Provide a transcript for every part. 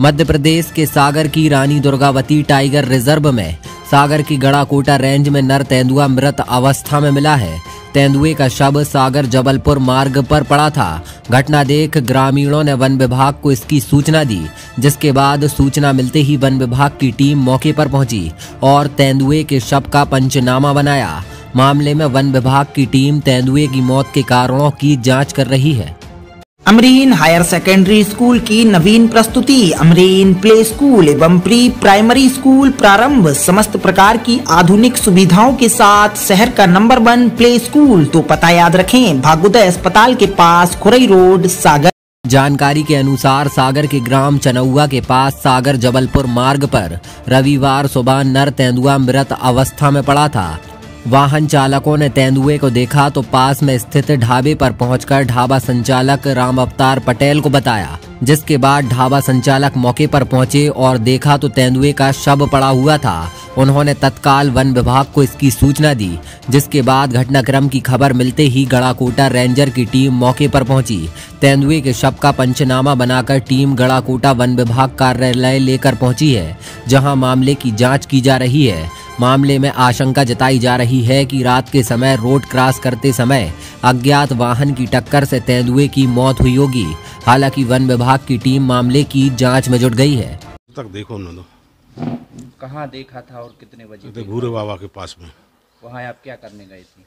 मध्य प्रदेश के सागर की Rani Durgavati tiger reserve में सागर की गड़ाकोटा रेंज में नर तेंदुआ मृत अवस्था में मिला है। तेंदुए का शव सागर जबलपुर मार्ग पर पड़ा था। घटना देख ग्रामीणों ने वन विभाग को इसकी सूचना दी, जिसके बाद सूचना मिलते ही वन विभाग की टीम मौके पर पहुँची और तेंदुए के शव का पंचनामा बनाया। मामले में वन विभाग की टीम तेंदुए की मौत के कारणों की जाँच कर रही है। अमरीन हायर सेकेंडरी स्कूल की नवीन प्रस्तुति, अमरीन प्ले स्कूल एवं प्री प्राइमरी स्कूल प्रारंभ, समस्त प्रकार की आधुनिक सुविधाओं के साथ शहर का नंबर वन प्ले स्कूल। तो पता याद रखें, भागोदय अस्पताल के पास खुरई रोड, सागर। जानकारी के अनुसार सागर के ग्राम चनौआ के पास सागर जबलपुर मार्ग पर रविवार सुबह नर तेंदुआ मृत अवस्था में पड़ा था। वाहन चालकों ने तेंदुए को देखा तो पास में स्थित ढाबे पर पहुंचकर ढाबा संचालक राम अवतार पटेल को बताया, जिसके बाद ढाबा संचालक मौके पर पहुँचे और देखा तो तेंदुए का शव पड़ा हुआ था। उन्होंने तत्काल वन विभाग को इसकी सूचना दी, जिसके बाद घटनाक्रम की खबर मिलते ही गड़ाकोटा रेंजर की टीम मौके पर पहुँची। तेंदुए के शव का पंचनामा बनाकर टीम गड़ाकोटा वन विभाग कार्यालय लेकर पहुँची है, जहाँ मामले की जाँच की जा रही है। मामले में आशंका जताई जा रही है कि रात के समय रोड क्रॉस करते समय अज्ञात वाहन की टक्कर से तेंदुए की मौत हुई होगी। हालाँकि वन विभाग की टीम मामले की जाँच में जुट गई है। तक देखो उन्होंने तो। कहाँ देखा था और कितने बजे भूरे बाबा के पास में। वहाँ आप क्या करने गए थे?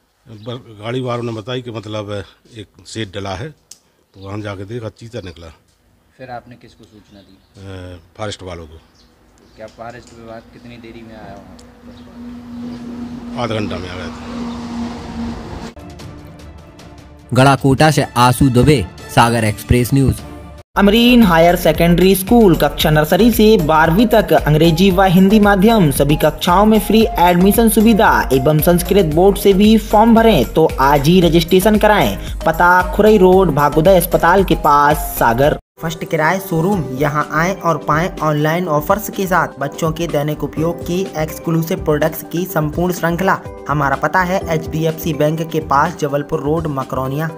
गाड़ी वालों ने बताई कि मतलब एक सेट डला है तो वहाँ जाके देखा चीता निकला। फिर आपने किसको सूचना दी? फॉरेस्ट वालों को। क्या फॉरेस्ट विभाग कितनी देरी में आया वहाँ आधा घंटा में आ थे। गड़ाकोटा से Aasu Dubey Sagar express news. Amreen higher secondary school कक्षा नर्सरी से बारहवीं तक अंग्रेज़ी व हिंदी माध्यम सभी कक्षाओं में फ्री एडमिशन सुविधा एवं संस्कृत बोर्ड से भी फॉर्म भरें तो आज ही रजिस्ट्रेशन कराएँ। पता खुरई रोड भागोदय अस्पताल के पास सागर। फ़र्स्ट किराए शोरूम यहाँ आए और पाएँ ऑनलाइन ऑफर्स के साथ। बच्चों के दैनिक उपयोग की एक्सक्लूसिव प्रोडक्ट्स की संपूर्ण श्रृंखला। हमारा पता है HDFC बैंक के पास जबलपुर रोड, मकरौनिया।